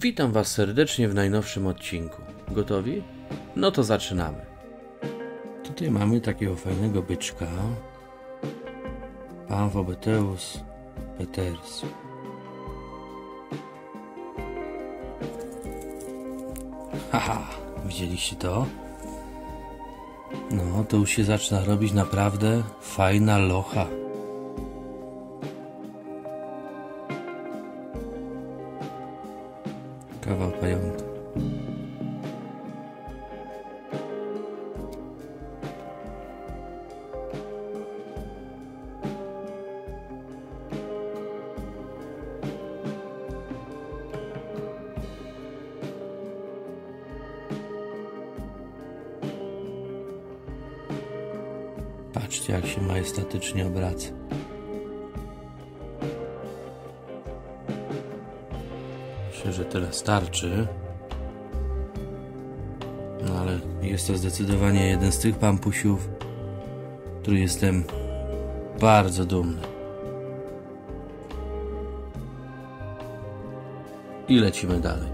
Witam Was serdecznie w najnowszym odcinku. Gotowi? No to zaczynamy. Tutaj mamy takiego fajnego byczka. Pamfobeteus peters. Haha, widzieliście to? No, to już się zaczyna robić naprawdę fajna locha. Kawał pająka. Patrzcie, jak się majestatycznie obraca. Myślę, że tyle starczy. No ale jest to zdecydowanie jeden z tych pampusiów, który jestem bardzo dumny. I lecimy dalej.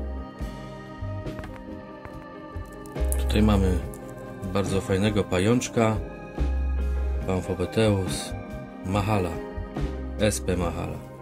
Tutaj mamy bardzo fajnego pajączka. Pamfobeteus Mahala. SP Mahala.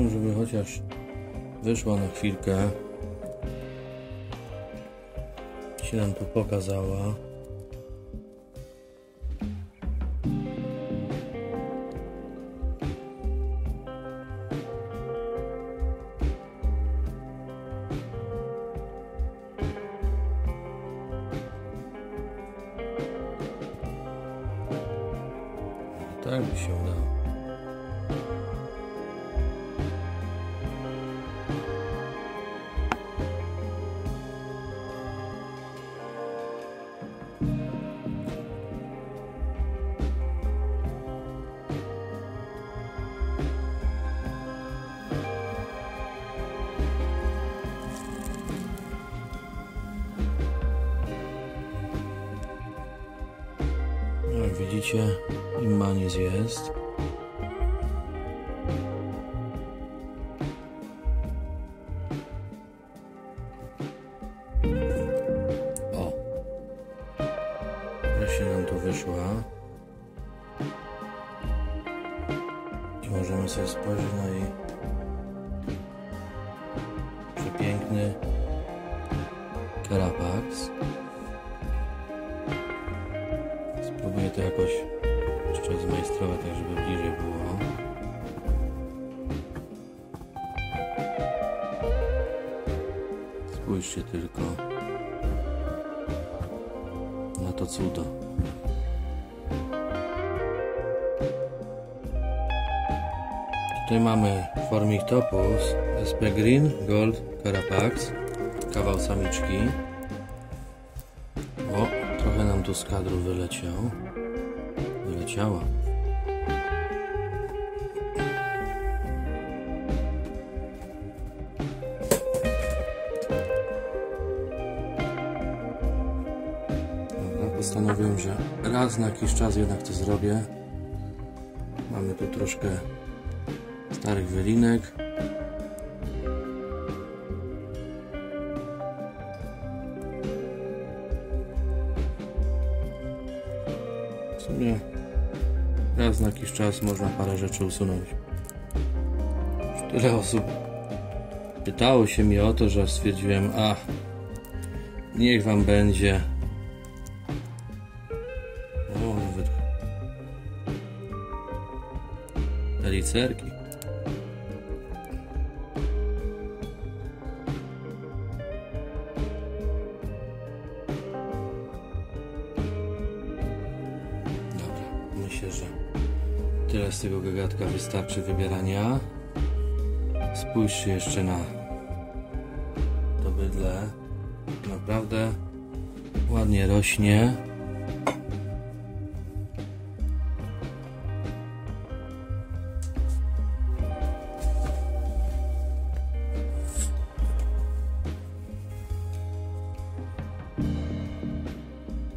Chciałbym, żeby chociaż wyszła na chwilkę. Się nam tu pokazała. Jak widzicie, immaniz jest. O! Wreszcie nam tu wyszła. I możemy sobie spojrzeć na jej przepiękny Kerapax. Spróbuję to jakoś jeszcze zmajstrować, tak żeby bliżej było. Spójrzcie tylko na to cudo. Tutaj mamy Formictopus SP Green Gold Carapax, kawał samiczki. O, trochę nam tu z kadru wyleciał. Dobra, postanowiłem, że raz na jakiś czas jednak to zrobię. Mamy tu troszkę starych wylinek. Czas można parę rzeczy usunąć. Tyle osób pytało się mi o to, że stwierdziłem, a niech wam będzie. O, nawet elicerki. Dobra, z tego gagatka wystarczy wybierania. Spójrzcie jeszcze na to bydle. Naprawdę ładnie rośnie.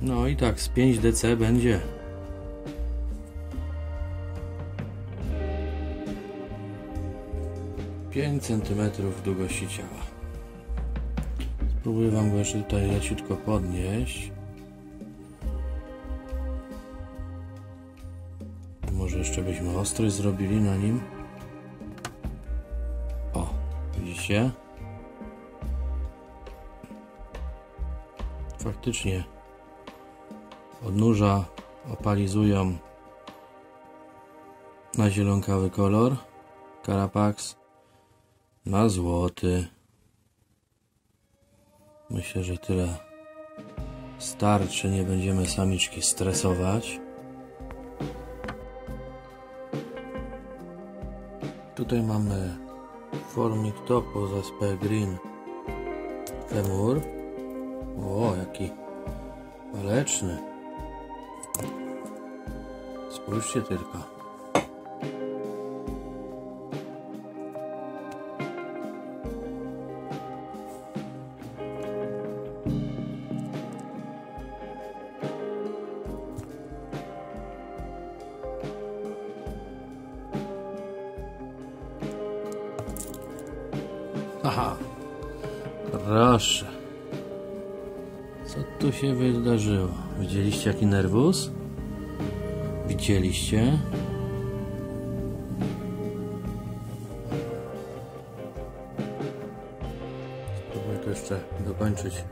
No i tak z 5 DC będzie. Pięć centymetrów długości ciała. Spróbuję Wam go jeszcze tutaj leciutko podnieść. Może jeszcze byśmy ostrość zrobili na nim. O, widzicie? Faktycznie odnóża opalizują na zielonkawy kolor Carapax na złoty. Myślę, że tyle starczy. Nie będziemy samiczki stresować. Tutaj mamy Formictopus SP Green Femur. O jaki waleczny Spójrzcie tylko. Widzieliście jaki nerwus? widzieliście. Spróbuję tu jeszcze dokończyć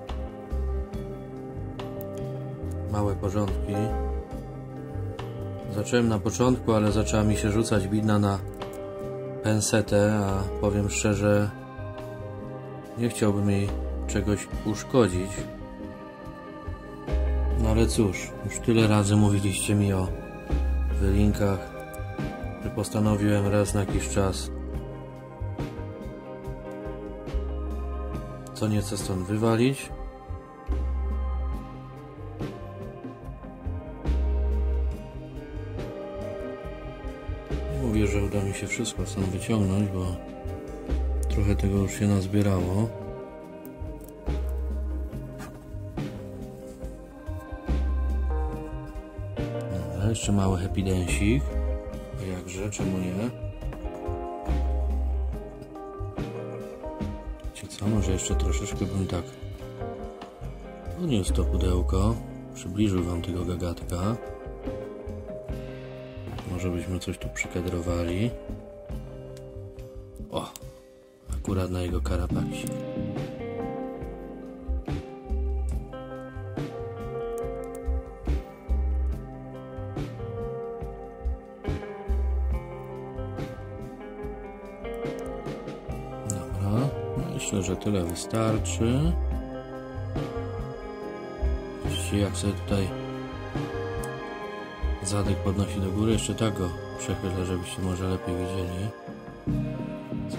małe porządki. Zacząłem na początku, ale zaczęła mi się rzucać bidna na pensetę, a powiem szczerze, nie chciałbym jej czegoś uszkodzić. Ale cóż, już tyle razy mówiliście mi o linkach, że postanowiłem raz na jakiś czas co nieco stąd wywalić. Mówię, że uda mi się wszystko stąd wyciągnąć, bo trochę tego już się nazbierało. Jeszcze mały happy densik. Jakże, czemu nie? Wiecie co, może jeszcze troszeczkę bym tak podniósł to pudełko. Przybliżył wam tego gagatka. Może byśmy coś tu przykadrowali. O! Akurat na jego karapaksie. Myślę, że tyle wystarczy. Widzicie, jak sobie tutaj zadek podnosi do góry. Jeszcze tak go przechylę, żebyście może lepiej widzieli.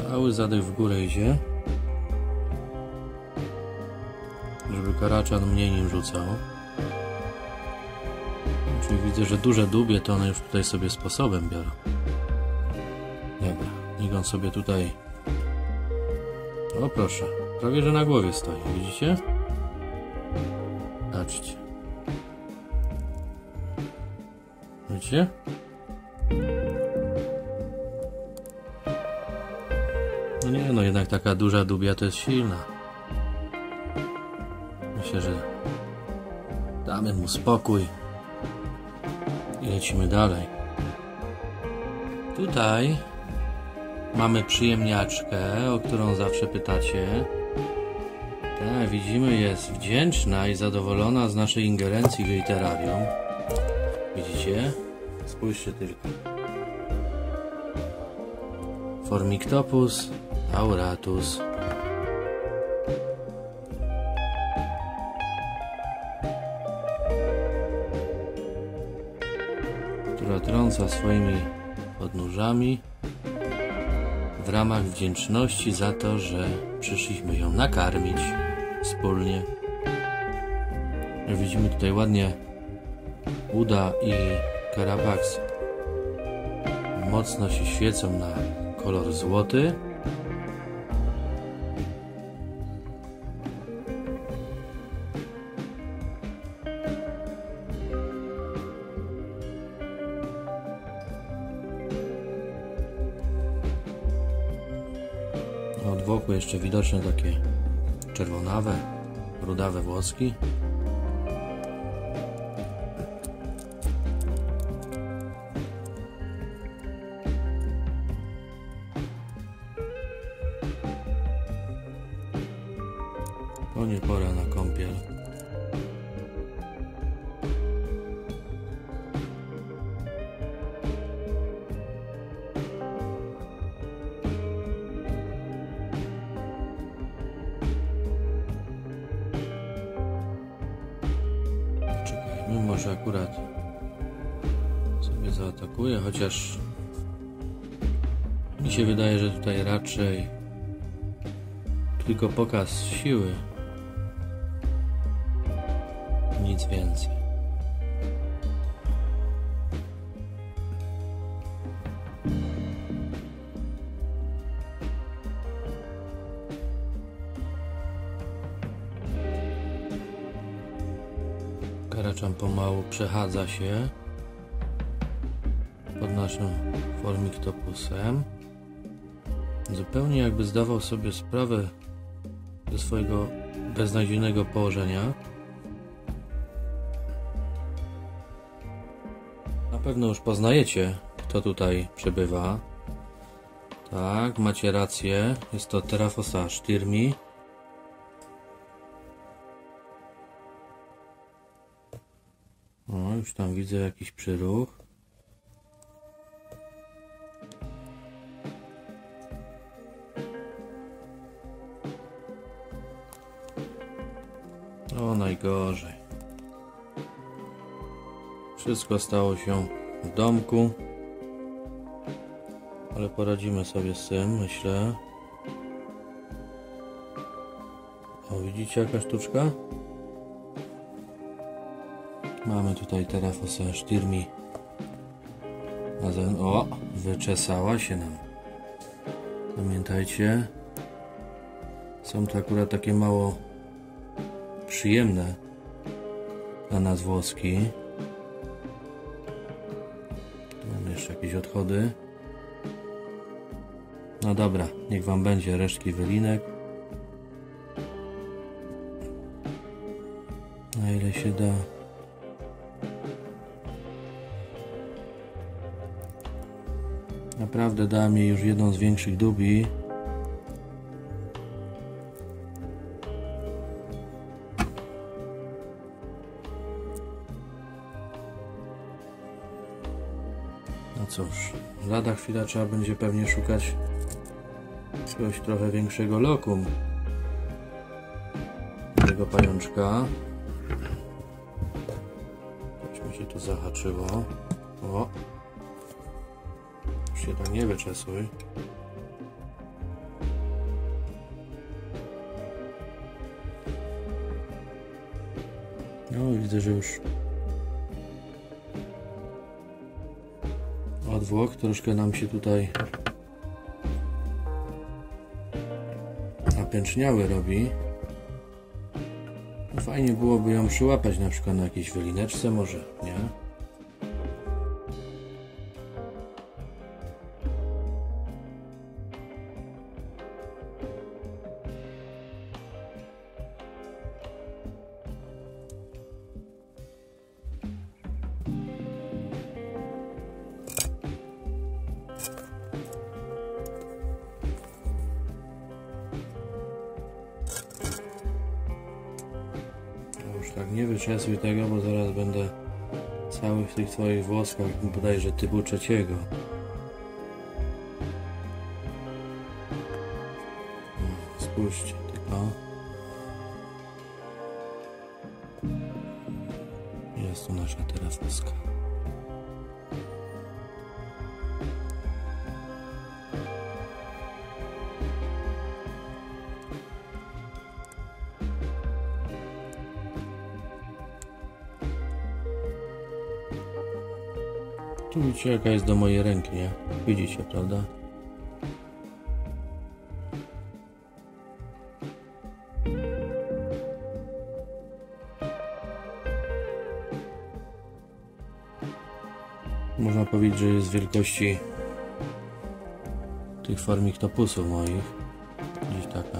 Cały zadek w górę idzie. Żeby karaczan mniej nim rzucał. Czyli widzę, że duże dubie to one już tutaj sobie sposobem biorą. Dobra, niech on sobie tutaj o proszę, prawie że na głowie stoi, widzicie? Patrzcie. Widzicie? No nie, no jednak taka duża dubia to jest silna. Myślę, że damy mu spokój i lecimy dalej. Tutaj Mamy przyjemniaczkę, o którą zawsze pytacie. Tak, widzimy, jest wdzięczna i zadowolona z naszej ingerencji w jej terrarium. Widzicie? Spójrzcie tylko. Formictopus auratus. która trąca swoimi pod nóżami w ramach wdzięczności za to, że przyszliśmy ją nakarmić wspólnie. Widzimy tutaj ładnie uda i karabaks mocno się świecą na kolor złoty. Od boku jeszcze widoczne takie czerwonawe, rudawe włoski. Mi się wydaje, że tutaj raczej tylko pokaz siły. Nic więcej. Karaczan pomału przechadza się pod naszym formiktopusem. Zupełnie jakby zdawał sobie sprawę ze swojego beznadziejnego położenia. Na pewno już poznajecie, kto tutaj przebywa. Tak, macie rację. Jest to Terafosa Sztyrmi. O, już tam widzę jakiś przyruch. O, najgorzej. Wszystko stało się w domku. Ale poradzimy sobie z tym, myślę. O, widzicie jaka sztuczka? Mamy tutaj terafosę sztyrmi. A za- O, wyczesała się nam. Pamiętajcie, są to akurat takie mało przyjemne dla nas włoski. Mamy jeszcze jakieś odchody. No dobra, niech wam będzie resztki wylinek. Na ile się da. Naprawdę dałem jej już jedną z większych dubi. No cóż, lada chwila trzeba będzie pewnie szukać czegoś trochę większego lokum tego pajączka. Coś mi się tu zahaczyło. O! Już się tak nie wyczesuj. No widzę, że już odwłok troszkę nam się tutaj napęczniały robi. Fajnie byłoby ją przyłapać na przykład na jakiejś wylineczce może, nie? Włoskach bodajże typu trzeciego. Mm, Spójrzcie tylko. Jest tu nasza terafoska. Widzicie jaka jest do mojej ręki, nie? Widzicie, prawda? Można powiedzieć, że jest wielkości tych formiktopusów moich. Gdzieś taka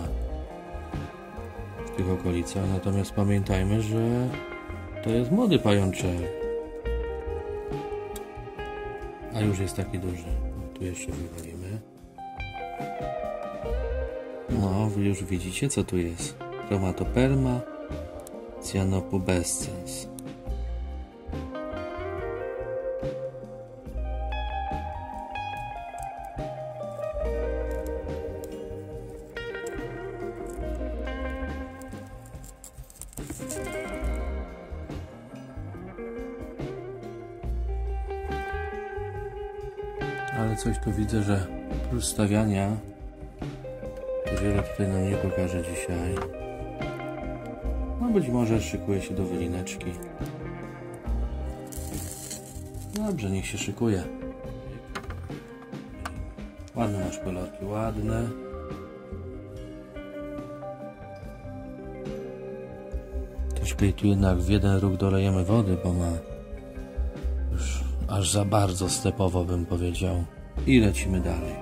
w tych okolicach. Natomiast pamiętajmy, że to jest młody pajączek. Już jest taki duży. Tu jeszcze wywalimy. No, wy już widzicie co tu jest. Chromatoperma cyanopubescens. Widzę, że plus stawiania wiele tutaj nam nie pokaże dzisiaj. No być może szykuje się do wylineczki. Dobrze, niech się szykuje. Ładne masz kolorki, ładne. Troszkę tu jednak w jeden róg dolejemy wody, bo ma już aż za bardzo stepowo bym powiedział. I lecimy dalej.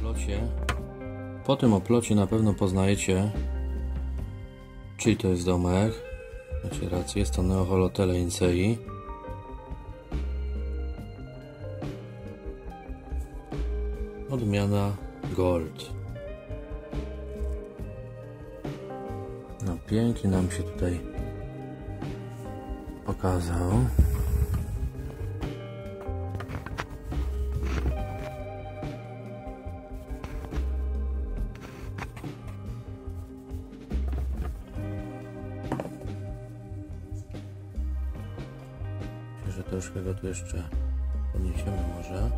Plocie. Po tym oplocie na pewno poznajecie, czyj to jest domek. Macie rację, jest to Neoholotele Incei. Odmiana Gold. No pięknie nam się tutaj pokazał. Myślę, że troszkę go tu jeszcze podniesiemy może.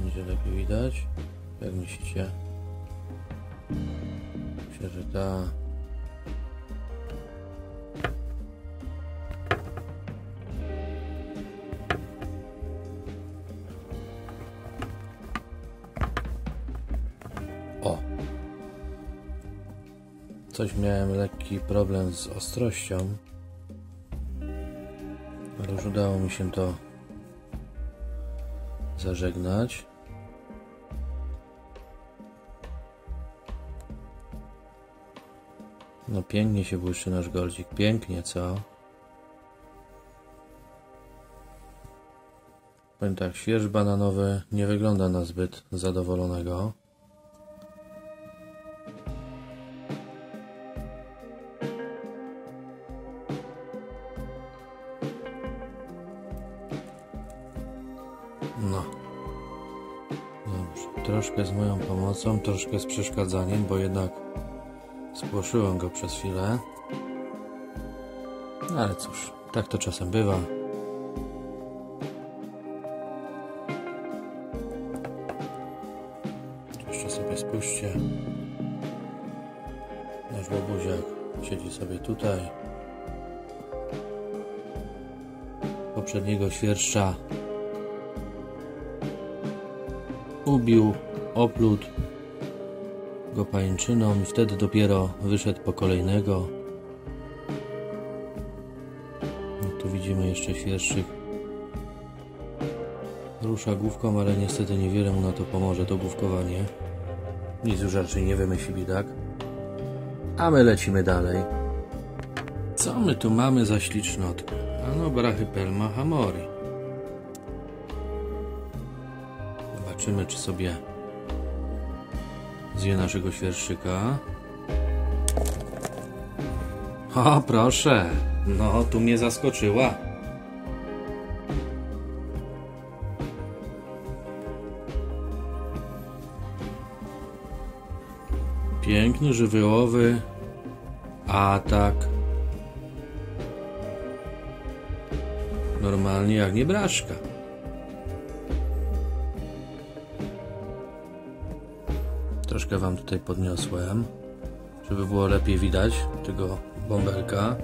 Będzie lepiej widać. Jak myślicie? Myślę, że ta O! Coś miałem lekki problem z ostrością. Już udało mi się to zażegnać. No pięknie się błyszczy nasz goldzik. Pięknie, co? Powiem tak, śwież bananowy nie wygląda na zbyt zadowolonego. Troszkę z moją pomocą, troszkę z przeszkadzaniem, bo jednak spłoszyłem go przez chwilę. No Ale cóż, tak to czasem bywa. Jeszcze sobie spójrzcie. Nasz łobuziak siedzi sobie tutaj. Poprzedniego świerszcza ubił, oplód go pajęczyną i wtedy dopiero wyszedł po kolejnego. I tu widzimy jeszcze świerszczyk. Rusza główką, ale niestety niewiele mu na to pomoże to główkowanie. Nic już raczej nie wymyśli, tak? A my lecimy dalej. Co my tu mamy za ślicznotkę? Ano brachypelma hamori. Zobaczymy, czy sobie zje naszego świerszyka. O, proszę. No, tu mnie zaskoczyła. Piękny, żywiołowy atak. Normalnie jak niebraszka. Troszkę Wam tutaj podniosłem, żeby było lepiej widać tego bąbelka.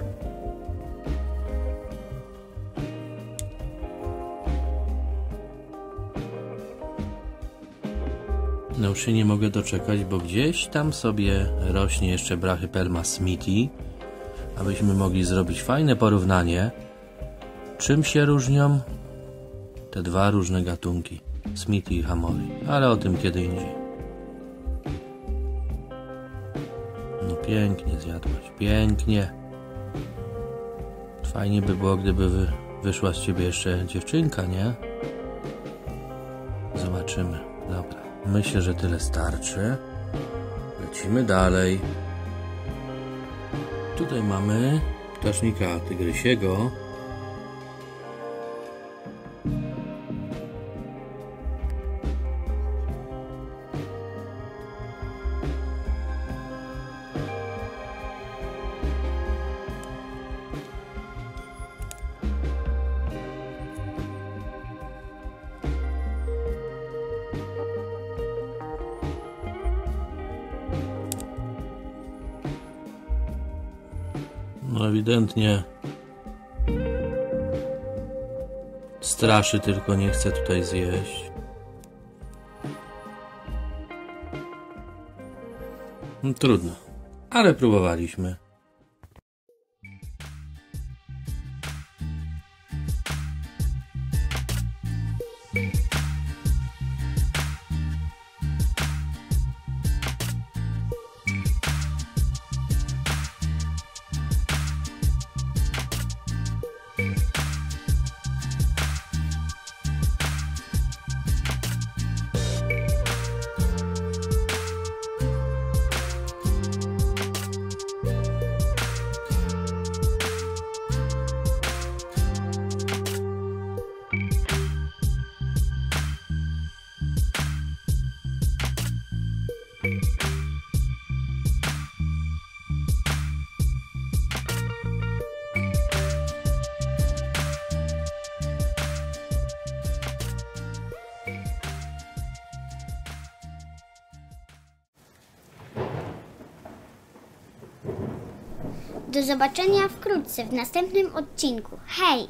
No już się nie mogę doczekać, bo gdzieś tam sobie rośnie jeszcze brachy pelma Smithy, abyśmy mogli zrobić fajne porównanie, czym się różnią te dwa różne gatunki, Smithy i Hamowy, ale o tym kiedy indziej. No pięknie zjadłaś, pięknie. Fajnie by było, gdyby wy, wyszła z ciebie jeszcze dziewczynka, nie? Zobaczymy. Dobra. Myślę, że tyle starczy. Lecimy dalej. Tutaj mamy ptasznika tygrysiego. No ewidentnie straszy, tylko nie chce tutaj zjeść. No, trudno, ale próbowaliśmy. Do zobaczenia wkrótce w następnym odcinku. Hej!